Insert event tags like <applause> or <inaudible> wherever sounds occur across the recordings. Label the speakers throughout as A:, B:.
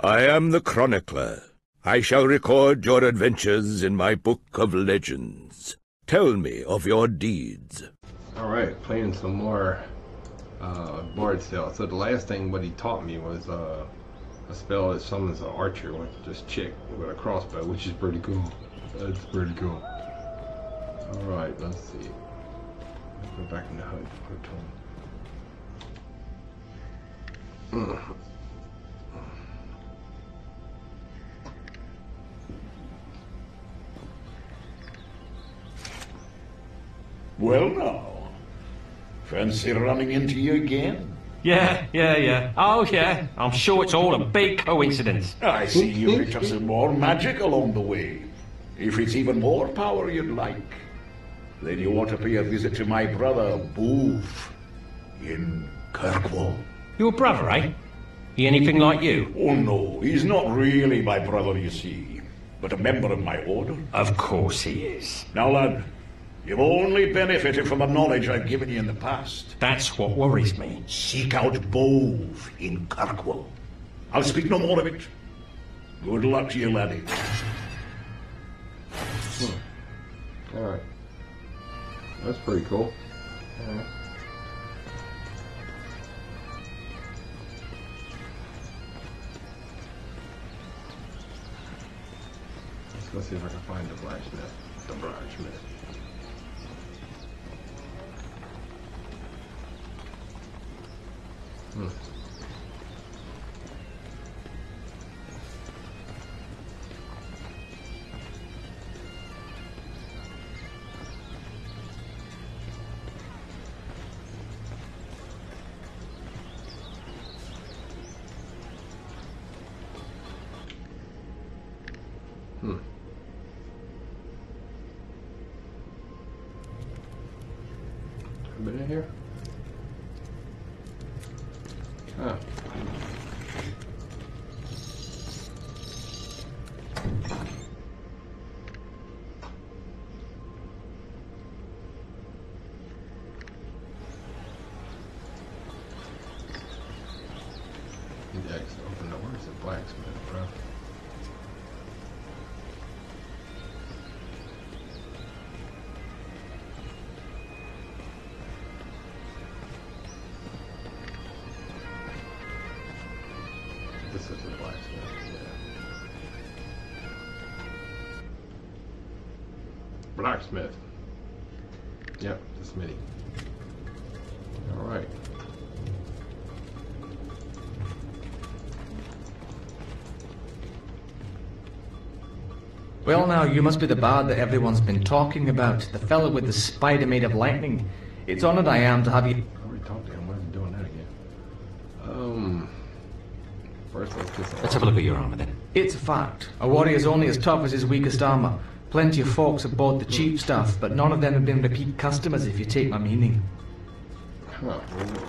A: I am the chronicler. I shall record your adventures in my book of legends. Tell me of your deeds.
B: Alright, playing some more uh, Bard Cell. So the last thing what he taught me was uh, a spell that summons an archer with this chick with a crossbow, which is pretty cool. That's pretty cool. Alright, let's see. Let's go back in the HUD. <clears throat>
C: Well now, fancy running into you again?
D: Yeah, yeah, yeah. Oh, yeah. I'm sure it's all a big coincidence.
C: I see you picked up some more magic along the way. If it's even more power you'd like, then you ought to pay a visit to my brother, Boof, in Kirkwall.
D: Your brother, eh? He anything like you?
C: Oh no, he's not really my brother, you see, but a member of my order.
D: Of course he is.
C: Now, lad, you've only benefited from the knowledge I've given you in the past.
D: That's what worries me.
C: Seek out Bove in Kirkwall. I'll speak no more of it. Good luck to you, laddie. Hmm.
B: Alright. That's pretty cool. Alright. Let's go see if I can find the blacksmith. The blacksmith. Hmm. This is the blacksmith. Blacksmith. Yep, the smithy. Alright.
E: Well, now, you must be the bard that everyone's been talking about, the fellow with the spider made of lightning. It's honored I am to have you. It's a fact. A warrior's only as tough as his weakest armor. Plenty of folks have bought the cheap stuff, but none of them have been repeat customers, if you take my meaning.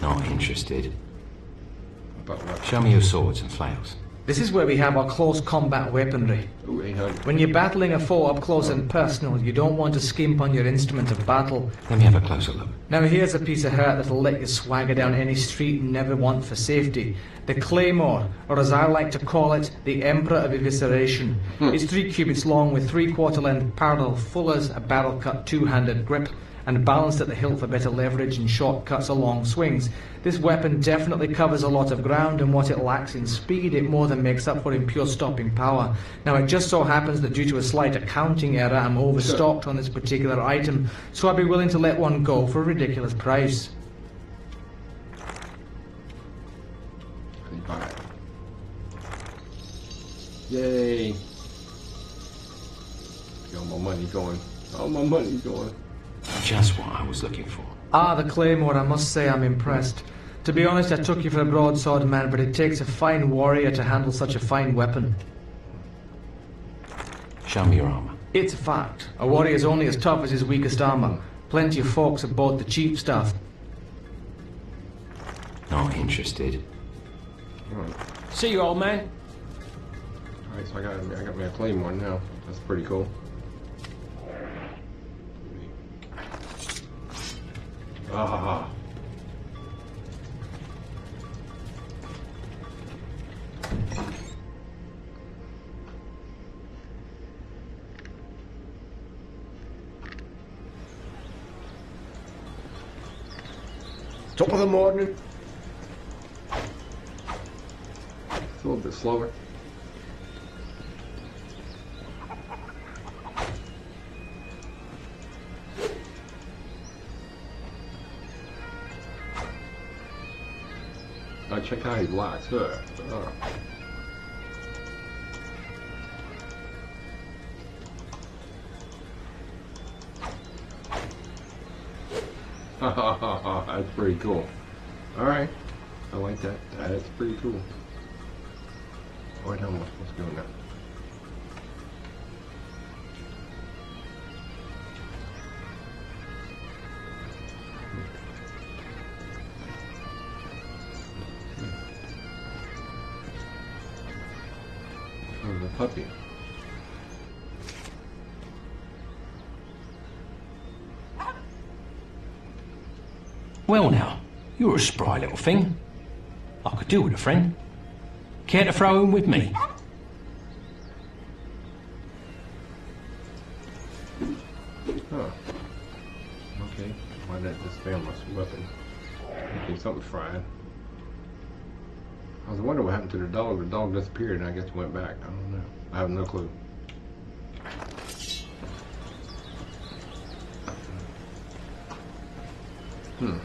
D: Not interested. Show me your swords and flails.
E: This is where we have our close combat weaponry. When you're battling a foe up close and personal, you don't want to skimp on your instrument of battle.
D: Let me have a closer look.
E: Now here's a piece of hurt that'll let you swagger down any street and never want for safety. The Claymore, or as I like to call it, the Emperor of Evisceration. Hmm. It's three cubits long with three quarter length parallel fullers, a barrel cut two handed grip, and balanced at the hilt for better leverage and shortcuts along swings. This weapon definitely covers a lot of ground, and what it lacks in speed, it more than makes up for in pure stopping power. Now, it just so happens that due to a slight accounting error, I'm overstocked on this particular item, so I'd be willing to let one go for a ridiculous price.
B: You? Yay! Got my money going. All my money going.
D: Just what I was looking for.
E: Ah, the Claymore, I must say I'm impressed. To be honest, I took you for a broadsword man, but it takes a fine warrior to handle such a fine weapon.
D: Show me your armor.
E: It's a fact. A warrior's only as tough as his weakest armor. Plenty of folks have bought the cheap stuff.
D: Not interested.
B: Alright,
D: See you, old man.
B: Alright, so I got I got me a claymore now. That's pretty cool. ha ha ha. Top of the morning. It's a little bit slower. I check how he blocks her. Oh. <laughs> That's pretty cool. Alright. I like that. That's pretty cool. Oh, I supposed to go now?
D: A spry little thing. I could do with a friend. Care to throw in with me?
B: Huh. Okay. Why I just fail my weapon? Okay, something's fried. I was wondering what happened to the dog. The dog disappeared and I guess went back. I don't know. I have no clue. Hmm.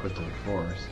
B: Put to the forest.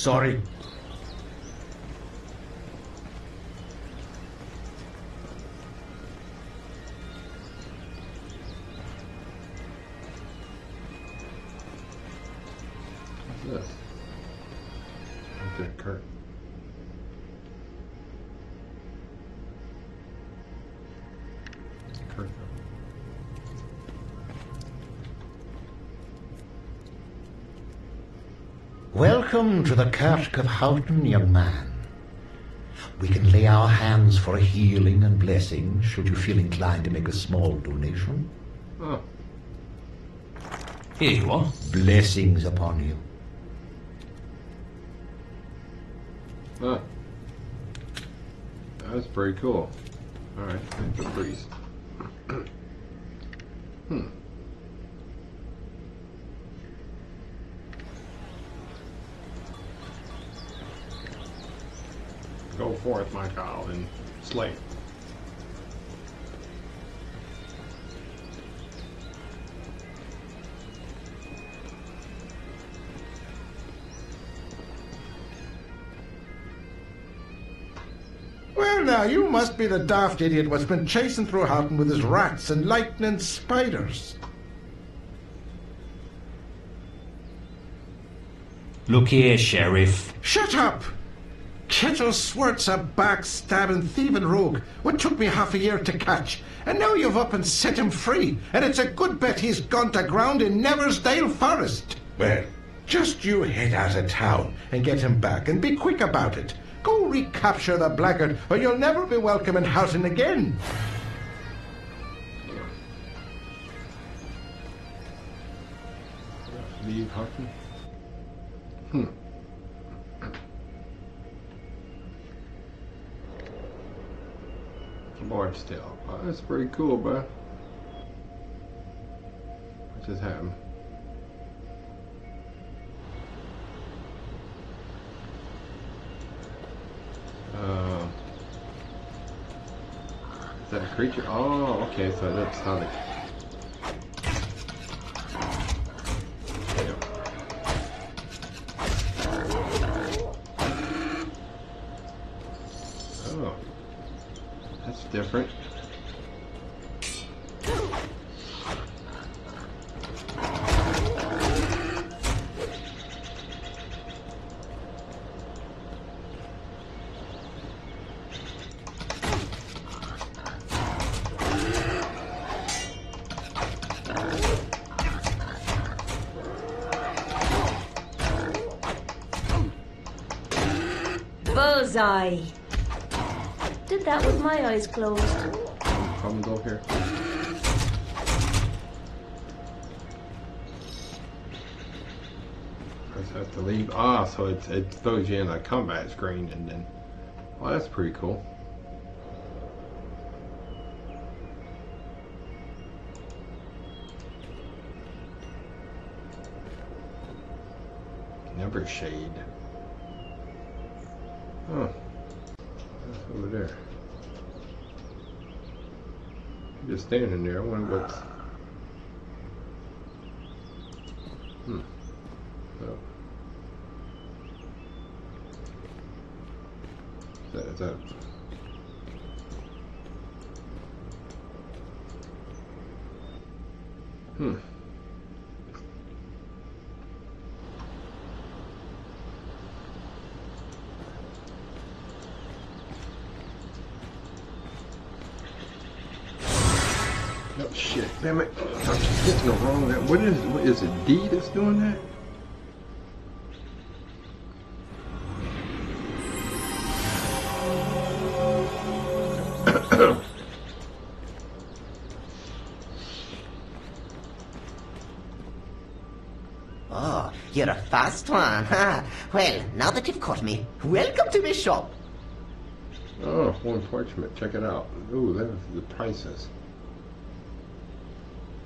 E: Sorry.
B: What's this? Right there, Kurt.
C: Welcome to the Kirk of Houton, young man. We can lay our hands for a healing and blessing should you feel inclined to make a small donation.
B: Oh,
D: Here you are.
C: Blessings upon you.
B: oh. That's pretty cool. Alright, thank the priest. hmm. Go forth, my child, and slay.
F: Well, now, you must be the daft idiot what's been chasing through Houton with his rats and lightning spiders.
D: Look here, Sheriff.
F: Shut up! Ketill Swart's a backstabbing, thieving rogue what took me half a year to catch. And now you've up and set him free, and it's a good bet he's gone to ground in Nevershade Forest. Well, just you head out of town and get him back, and be quick about it. Go recapture the blackguard, or you'll never be welcome in Houton again.
B: Leave Houton? Hmm. Still. Oh, that's pretty cool, bro. What just happened? Uh, is that a creature? Oh, okay, so that's how they...
G: Bullseye. Did that with my eyes closed.
B: Come go here. I to leave. Ah, so it, it throws you in a combat screen and then. Well, that's pretty cool. Never shade. Huh. That's over there. Just standing there. I wonder what's. Hmm. Oh. That. Hmm. Oh shit! Damn it! I'm hitting the wrong. That what is? What is it? D that's doing that? <coughs>
H: Oh, you're a fast one. Ha. Well, now that you've caught me, welcome to my shop.
B: Oh, one parchment. Check it out. Ooh, there's the prices.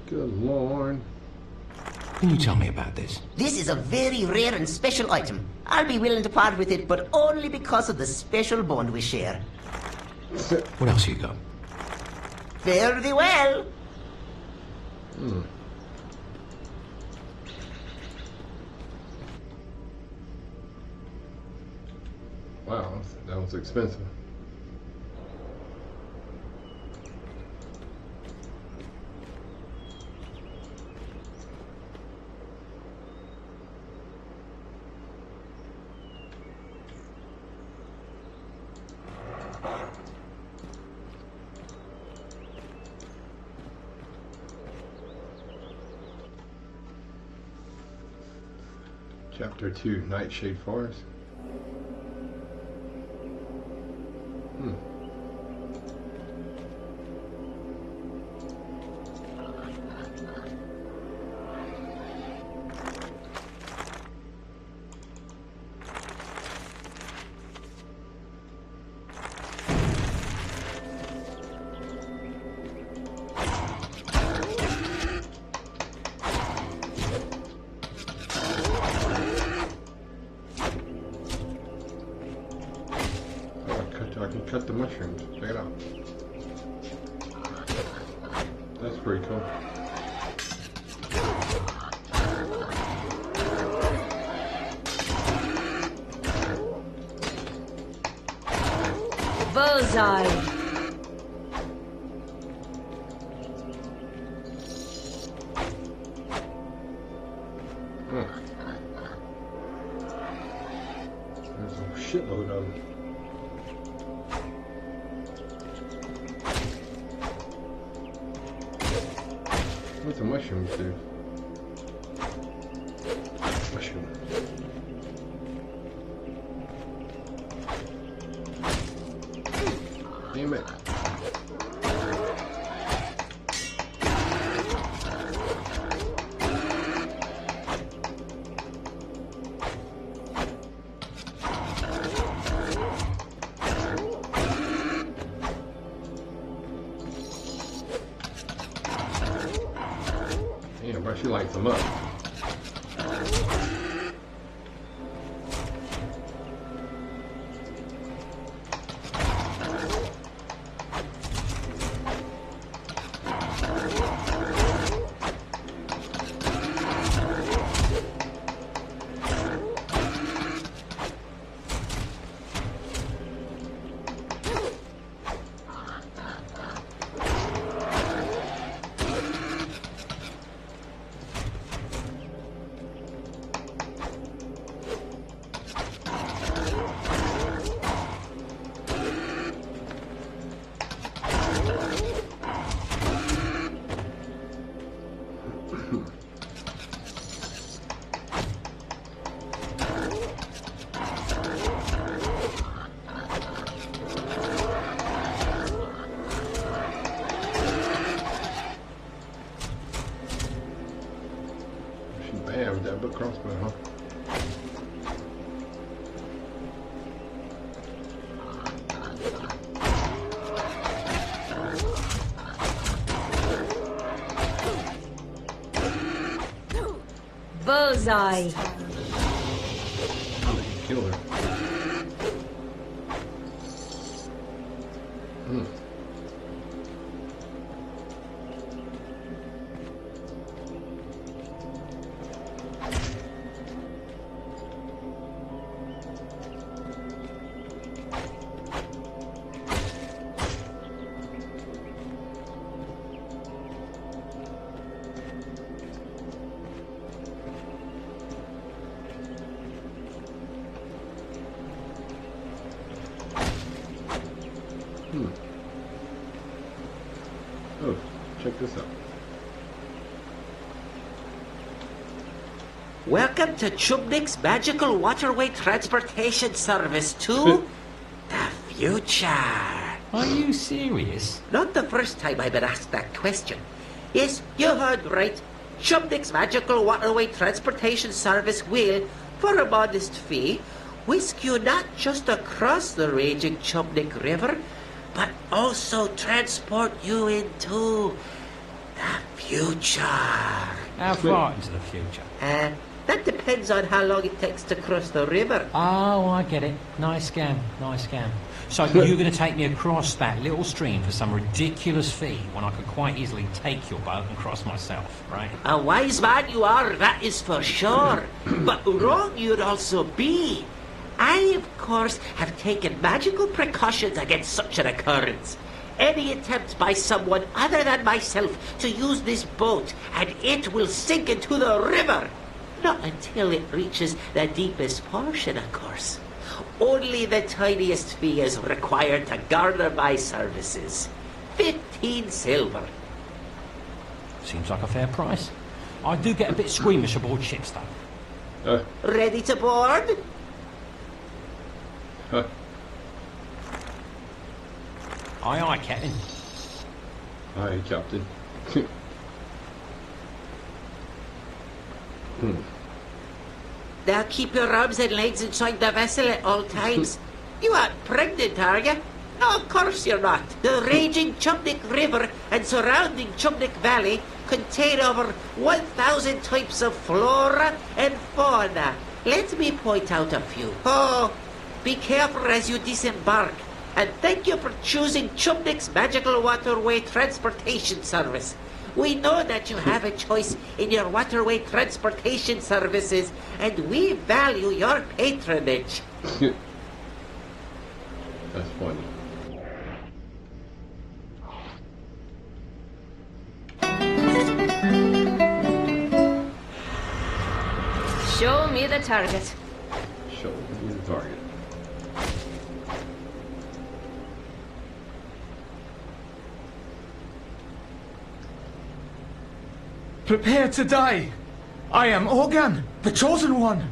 B: Good lord.
D: Can you tell me about this?
H: This is a very rare and special item. I'll be willing to part with it, but only because of the special bond we share.
D: What else you got?
H: Fare thee well. Hmm.
B: Wow, that was expensive. Chapter 2 Nightshade Forest. A them. What's the mushrooms do?
G: Bullseye.
I: Welcome to Chubnik's Magical Waterway Transportation Service to <laughs> the future.
D: Are you serious?
I: Not the first time I've been asked that question. Yes, you heard right. Chubnik's Magical Waterway Transportation Service will, for a modest fee, whisk you not just across the raging Chubnik River, but also transport you into the future.
D: How far into the future?
I: Uh, that depends on how long it takes to cross the river.
D: Oh, I get it. Nice scam, nice scam. So you're going to take me across that little stream for some ridiculous fee when I could quite easily take your boat and cross myself, right?
I: A wise man you are, that is for sure. <clears throat> but wrong you'd also be. I, of course, have taken magical precautions against such an occurrence. Any attempt by someone other than myself to use this boat, and it will sink into the river. Not until it reaches the deepest portion, of course. Only the tiniest fee is required to garner my services. Fifteen silver.
D: Seems like a fair price. I do get a bit squeamish aboard ships, though.
B: Uh,
I: Ready to board?
B: huh.
D: Aye, aye, Captain.
B: Aye, Captain. <laughs> hmm.
I: Now keep your arms and legs inside the vessel at all times. you aren't pregnant, are you? No, of course you're not. The raging Chubnik River and surrounding Chubnik Valley contain over 1,000 types of flora and fauna. Let me point out a few. Oh, be careful as you disembark. And thank you for choosing Chubnik's Magical Waterway Transportation Service. We know that you have a choice in your waterway transportation services, and we value your patronage.
B: That's funny.
G: Show me the target.
B: Show me the target.
E: Prepare to die. I am Ogan, the chosen one.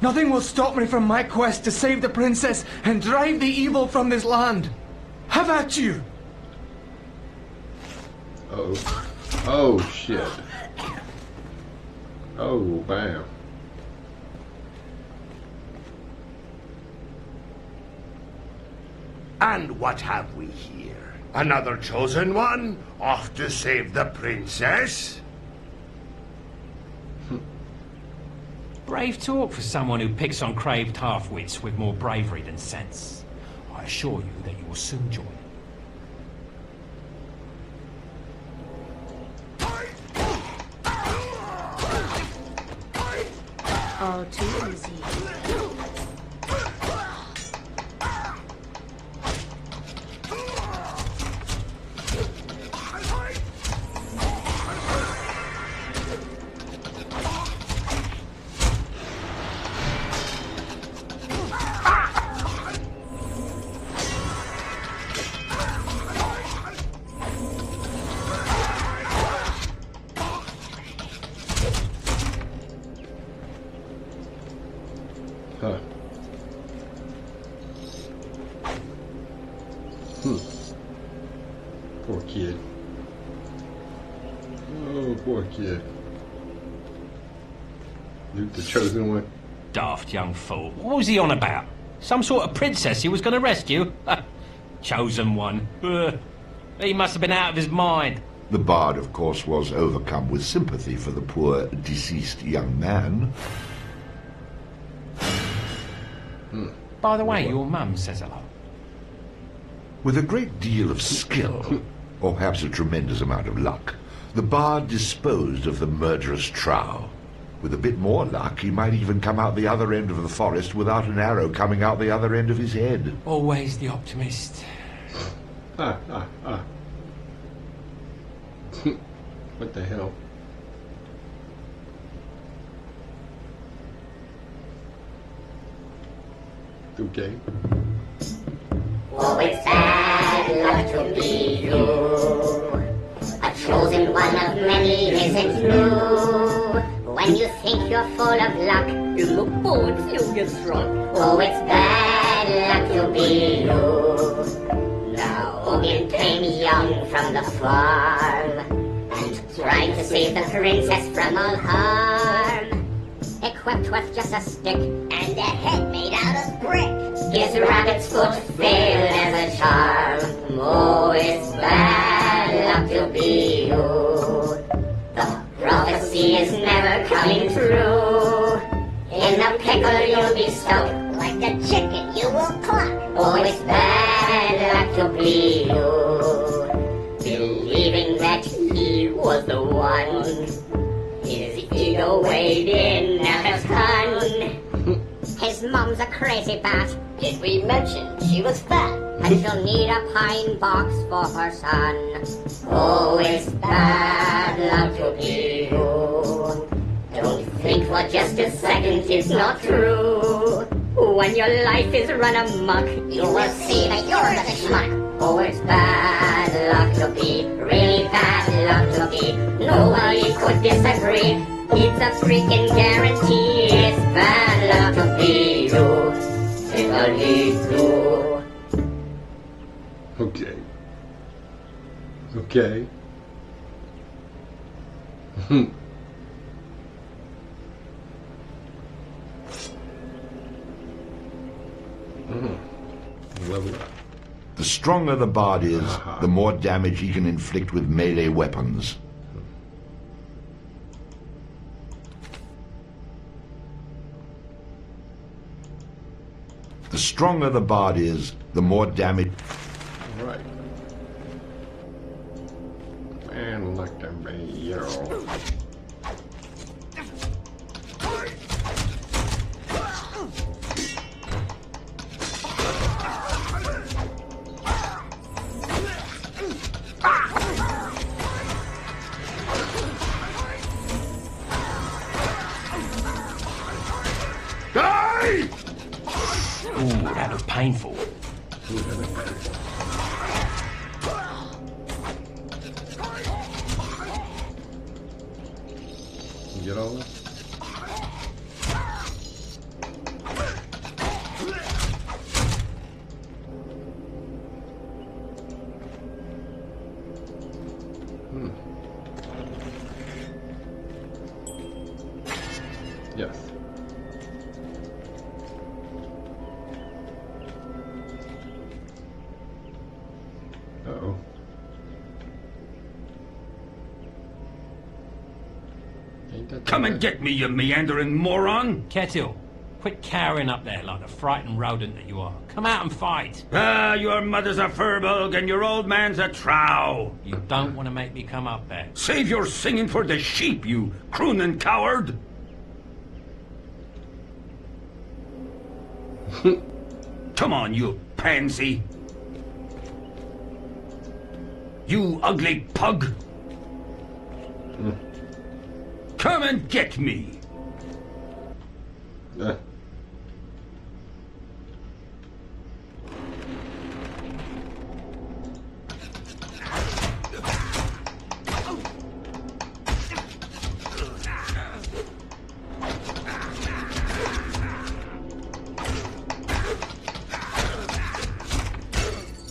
E: Nothing will stop me from my quest to save the princess and drive the evil from this land. Have at you.
B: Oh. Oh, shit. Oh, bam.
J: And what have we here? Another chosen one? Off to save the princess?
D: Brave talk for someone who picks on craved half-wits with more bravery than sense. I assure you that you will soon join.
B: The Chosen One.
D: Daft young fool. What was he on about? Some sort of princess he was going to rescue? Chosen one. Ugh. He must have been out of his mind.
C: The bard, of course, was overcome with sympathy for the poor deceased young man. Hmm.
D: By the way, your mum says hello.
C: With a great deal of skill, or perhaps a tremendous amount of luck, the bard disposed of the murderous trow. With a bit more luck, he might even come out the other end of the forest without an arrow coming out the other end of his head.
D: Always the optimist.
B: Ah, ah, ah. <laughs> what the hell? Okay.
K: Oh, it's bad luck to be you. A chosen one of many, is it true? When you think you're full of luck, you look forward, you get struck. Oh, it's bad luck to be you. Now, Ogin came young from the farm and trying to save the princess from all harm. Equipped with just a stick and a head made out of brick. His rabbit's foot failed as a charm. Oh, it's bad luck to be you. The prophecy is never coming true. In the pickle you'll be stuck. Like a chicken you will cluck. Oh, it's bad luck to be you. Believing that he was the one. His ego weighed in at a ton. <laughs> His mom's a crazy bat. Did we mention she was fat? And she'll need a pine box for her son. Oh, it's bad luck to be you. Don't think for just a second it's not true. When your life is run amok, you will see that you're the schmuck. Oh, it's bad luck to be, really bad luck to be. Nobody could disagree. It's a freaking guarantee. It's bad luck to be you. It's true.
B: Okay. Okay. Hmm. Mm. Level up.
C: The stronger the bard is, the more damage he can inflict with melee weapons. The stronger the bard is, the more damage.
D: Ooh, that was painful.
B: Get all that?
L: Me, you meandering moron!
D: Ketill, quit cowering up there like the frightened rodent that you are. Come out and fight.
L: Ah, your mother's a furbug and your old man's a trow.
D: You don't want to make me come up there.
L: Save your singing for the sheep, you crooning coward! <laughs> Come on, you pansy! You ugly pug! Come and get me!
B: Uh,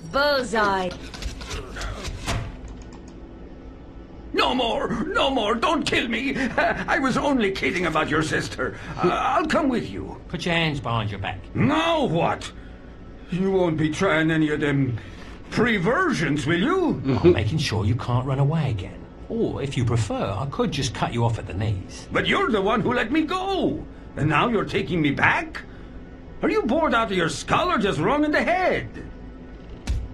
G: Bullseye.
L: No more! Don't kill me! <laughs> I was only kidding about your sister. Uh, I'll come with you.
D: Put your hands behind your back.
L: Now what? You won't be trying any of them preversions, will you?
D: I'm making sure you can't run away again. Or, if you prefer, I could just cut you off at the knees.
L: But you're the one who let me go. And now you're taking me back? Are you bored out of your skull or just wrong in the head?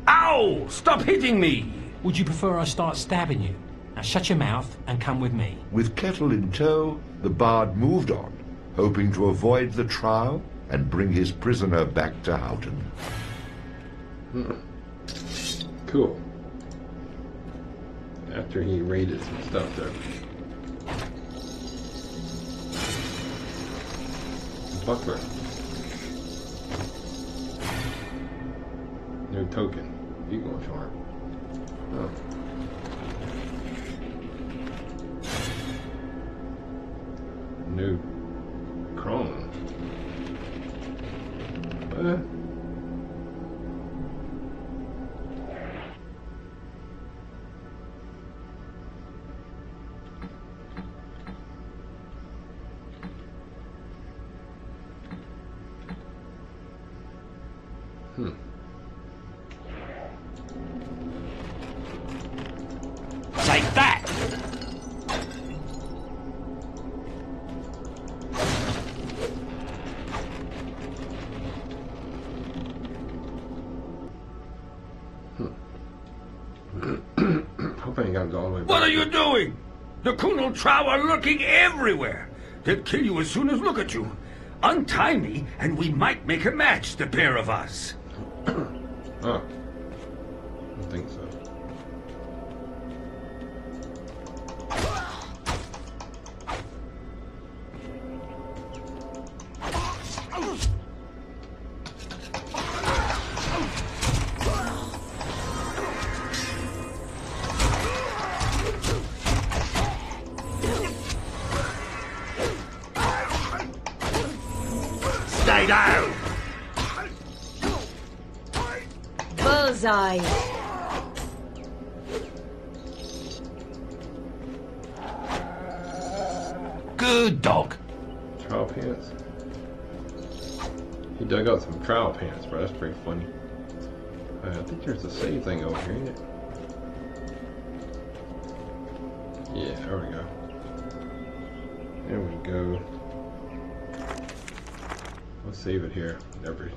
L: Ow! Stop hitting me!
D: Would you prefer I start stabbing you? Now shut your mouth and come with me.
C: With Ketill in tow, the bard moved on, hoping to avoid the trial and bring his prisoner back to Houton. Hmm.
B: cool. After he raided some stuff there. Buckler. No token. Eagle charm. Oh. New Chrome. Uh, all the way back.
L: What are you doing? The Kunal Trow are lurking everywhere. They'll kill you as soon as look at you. Untie me, and we might make a match, the pair of us.
B: Trial pants, bro. That's pretty funny. Uh, I think there's a save thing over here, ain't it? Yeah, there we go. There we go. Let's save it here. Every